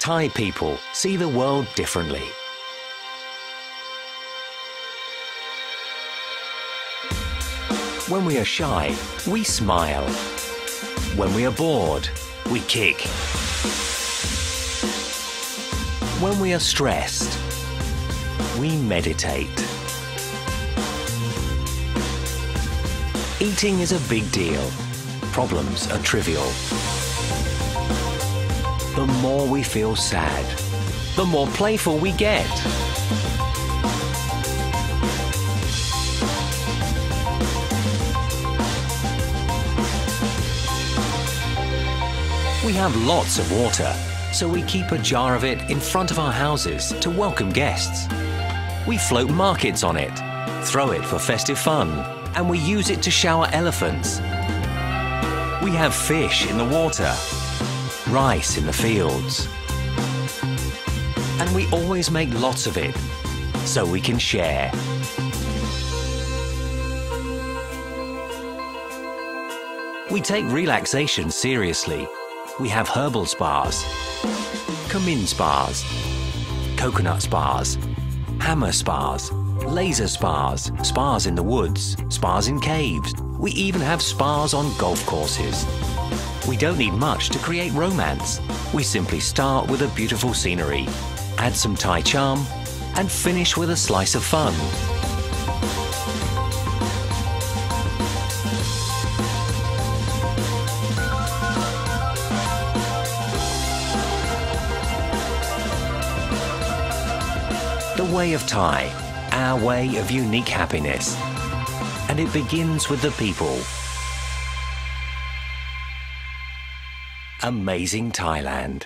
Thai people see the world differently. When we are shy, we smile. When we are bored, we kick. When we are stressed, we meditate. Eating is a big deal. Problems are trivial. The more we feel sad, the more playful we get. We have lots of water, so we keep a jar of it in front of our houses to welcome guests. We float markets on it, throw it for festive fun, and we use it to shower elephants. We have fish in the water, rice in the fields. And we always make lots of it, so we can share. We take relaxation seriously. We have herbal spas, Kamin spas, coconut spas, hammer spas, laser spas, spas in the woods, spas in caves. We even have spas on golf courses. We don't need much to create romance. We simply start with a beautiful scenery, add some Thai charm, and finish with a slice of fun. The way of Thai, our way of unique happiness. And it begins with the people. Amazing Thailand.